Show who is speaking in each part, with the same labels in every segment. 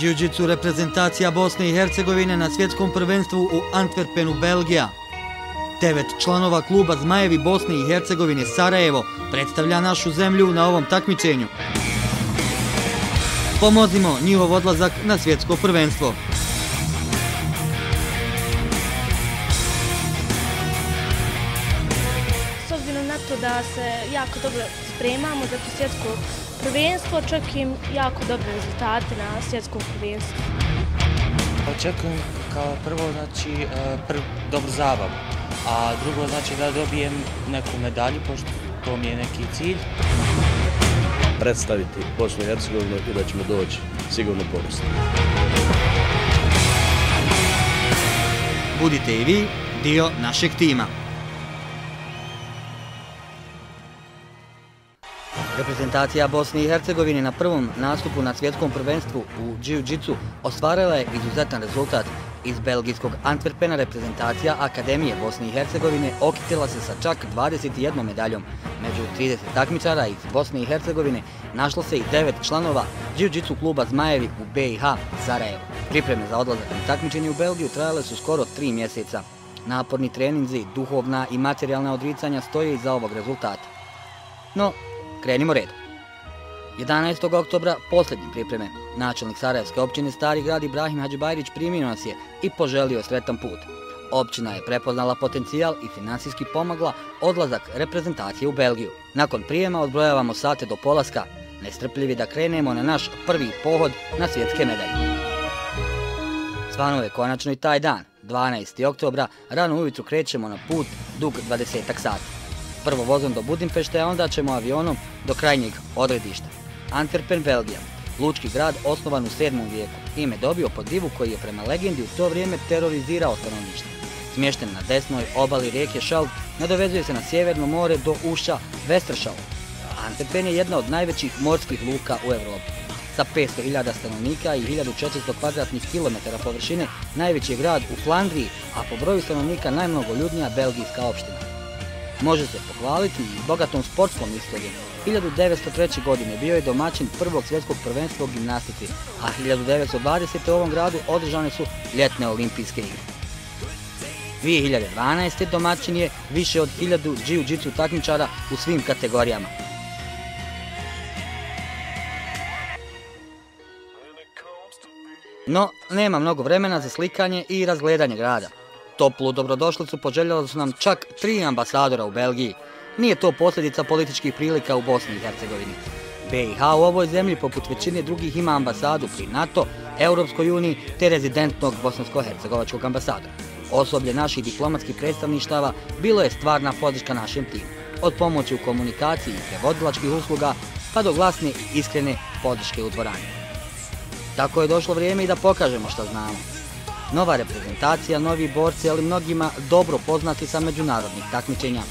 Speaker 1: Jiu-Jitsu reprezentacija Bosne i Hercegovine na svjetskom prvenstvu u Antwerpenu, Belgija. Devet članova kluba Zmajevi Bosne i Hercegovine Sarajevo predstavlja našu zemlju na ovom takmičenju. Pomozimo njihov odlazak na svjetsko prvenstvo.
Speaker 2: S obzirom na to da se jako dobro spremamo za to svjetsko prvenstvo, očekujem jako dobre rezultate na svjetskom prvenstvu.
Speaker 3: Očekujem kao prvo, znači, e, prv, dobru zabavu, a drugo, znači, da dobijem neku medalju, pošto to mi je neki cilj.
Speaker 4: Predstaviti Bosnu i Hercegovinu i da ćemo doći sigurno ponosno.
Speaker 1: Budite i vi dio našeg tima. Reprezentacija Bosne i Hercegovine na prvom nastupu na svjetskom prvenstvu u Jiu-Jitsu ostvarila je izuzetan rezultat. Iz belgijskog Antwerpena reprezentacija Akademije Bosne i Hercegovine okitila se sa čak 21 medaljom. Među 30 takmičara iz Bosne i Hercegovine našlo se i 9 članova Jiu-Jitsu kluba Zmajevi u BiH Sarajevo. Pripreme za odlazak na takmičenje u Belgiju trajale su skoro 3 mjeseca. Naporni treninzi, duhovna i materijalna odricanja stoje iza ovog rezultata. No, Krenimo redom. 11. oktobra, posljednje pripreme, načelnik Sarajevske općine Stari grad Ibrahim Hadžibajrić primio nas je i poželio sretan put. Općina je prepoznala potencijal i finansijski pomagla odlazak reprezentacije u Belgiju. Nakon prijema odbrojavamo sate do polaska, nestrpljivi da krenemo na naš prvi pohod na svjetske medalje. Svanove je konačno i taj dan, 12. oktobra, rano ujutru krećemo na put dug 20 sati prvo vozom do Budimpešte, a onda ćemo avionom do krajnjeg odredišta. Antwerpen, Belgija. Lučki grad osnovan u 7. vijeku. Ime dobio po divu koji je prema legendi u to vrijeme terorizirao stanovništvo. Smješten na desnoj obali rijeke Šalb, nadovezuje se na sjeverno more do ušća Westeršau. Antwerpen je jedna od najvećih morskih luka u Evropi. Sa 500.000 stanovnika i 1400 kvadratnih kilometara površine, najveći je grad u Flandriji, a po broju stanovnika najmnogoljudnija belgijska opština može se pohvaliti i bogatom sportskom istorijom. 1903. godine bio je domaćin prvog svjetskog prvenstva u gimnastici, a 1920. u ovom gradu održane su ljetne olimpijske igre. 2012. domaćin je više od 1000 jiu-jitsu takmičara u svim kategorijama. No, nema mnogo vremena za slikanje i razgledanje grada. Toplu dobrodošlicu poželjali su nam čak tri ambasadora u Belgiji. Nije to posljedica političkih prilika u Bosni i Hercegovini. BiH u ovoj zemlji, poput većine drugih, ima ambasadu pri NATO, Europskoj uniji te rezidentnog bosansko-hercegovačkog ambasadora. Osoblje naših diplomatskih predstavništava bilo je stvarna podrška našem timu. Od pomoći u komunikaciji i prevodilačkih usluga, pa do glasne i iskrene podrške u dvorani. Tako je došlo vrijeme i da pokažemo što znamo nova reprezentacija, novi borci, ali mnogima dobro poznati sa međunarodnih takmičenja.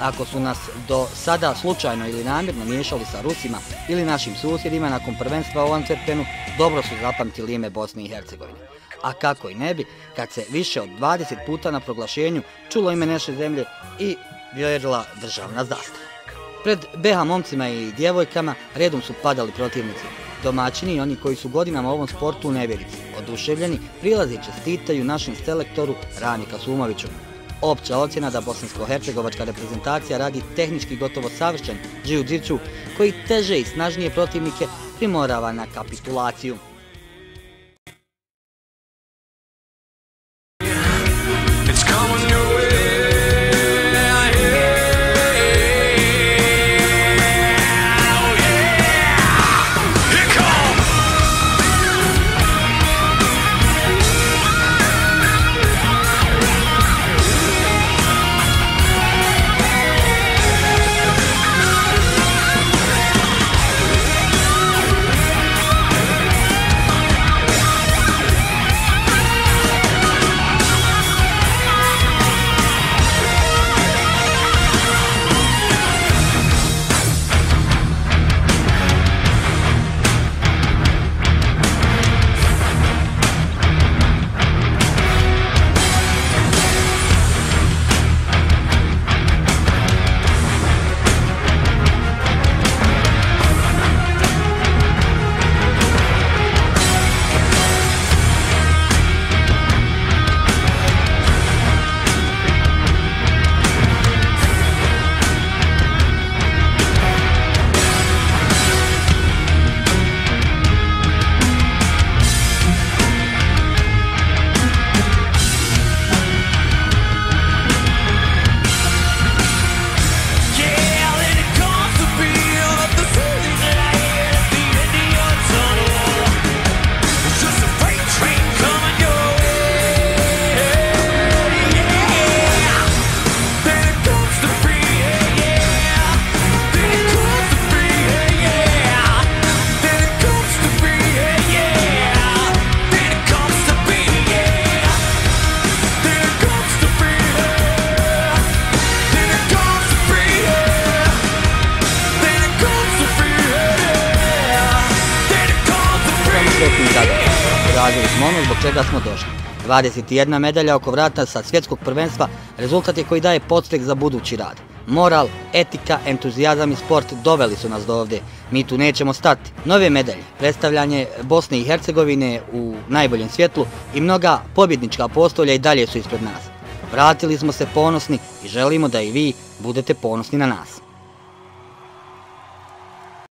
Speaker 1: Ako su nas do sada slučajno ili namjerno miješali sa Rusima ili našim susjedima nakon prvenstva u Antwerpenu, dobro su zapamtili ime Bosne i Hercegovine. A kako i ne bi, kad se više od 20 puta na proglašenju čulo ime naše zemlje i vjerila državna zastava. Pred BH momcima i djevojkama redom su padali protivnici, Domaćini i oni koji su godinama u ovom sportu u nevjerici, oduševljeni, prilazi čestitaju našem selektoru Ranika Sumoviću. Opća ocjena da bosansko-hercegovačka reprezentacija radi tehnički gotovo savršen jiu-jitsu koji teže i snažnije protivnike primorava na kapitulaciju. Uradili smo ono zbog čega smo došli. 21 medalja oko vrata sa svjetskog prvenstva rezultat je koji daje podstrek za budući rad. Moral, etika, entuzijazam i sport doveli su nas do ovde. Mi tu nećemo stati. Nove medalje, predstavljanje Bosne i Hercegovine u najboljem svjetlu i mnoga pobjednička postolja i dalje su ispred nas. Vratili smo se ponosni i želimo da i vi budete ponosni na nas.